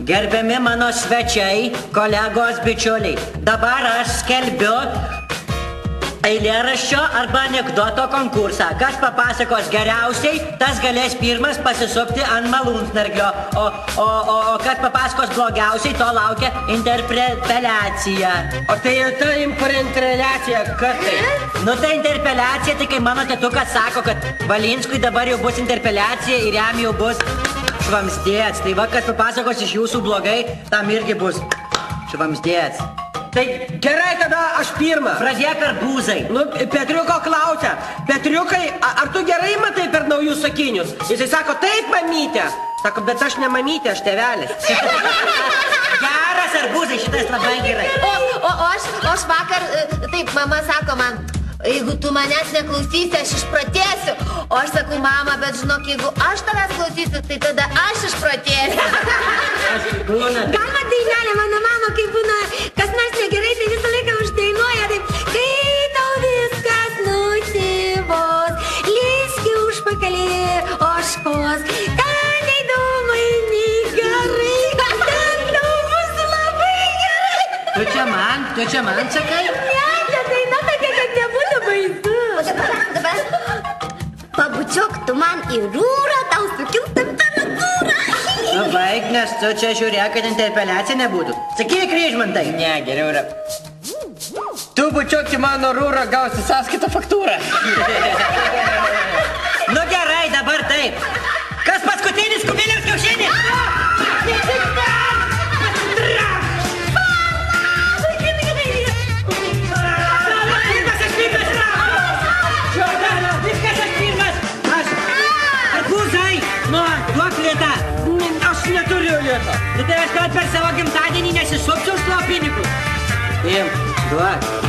Gerbiami mano svečiai, kolegos, bičiuliai, dabar aš skelbiu eilėraščio arba anegdoto konkursą. Kas papasakos geriausiai, tas galės pirmas pasisupti ant malūnsnarglio, o, o, o, o kas papasakos blogiausiai, to laukia interpeliacija. O tai ta interpeliacija, kas tai? Nu tai interpeliacija, tai kai mano tėtukas sako, kad Valinskui dabar jau bus interpeliacija ir jam jau bus švamstėts. Tai va, kas papasakos iš jūsų blogai, tam irgi bus švamstėts. Tai gerai, tada aš pirmą. Pradėk arbūzai. Nu, Petriuko klausia. Petriukai, ar tu gerai matai per naujus sakinius? Jisai sako, taip, mamytė. Sako, bet aš ne mamytė, aš tevelis. Geras arbūzai, šitas labai gerai. O, o, o, aš, aš vakar, e, taip, mama sako man, jeigu tu manęs neklausysi, aš išprotėsiu. O aš sakau, mama, bet žinok, jeigu aš tavęs klausysiu, tai tada aš išprotėsiu. Galima dainelė, mano mama, kai būna kas nors negerai, tai visą laiką uždainuoja taip. Kai tau viskas nusibos, lyski užpakalį oškos, ten įdomu, nei gerai, ten tau bus labai gerai. Tu čia man, tu čia man sakai? Ne, čia daina tokia, tu man į rūrą, tau sukils temperatūra. Nu baig, nes tu čia žiūrėk, kad interpeliacija nebūtų. Sakyk, kryžmantai. Ne, geriau yra. Tu bučiuok į mano rūrą, gausi sąskaitą faktūrą. Aš neturiu lieto. Nu tai aš gal per savo gimtadienį nesisupčiau už tavo pinigus. Im, duok.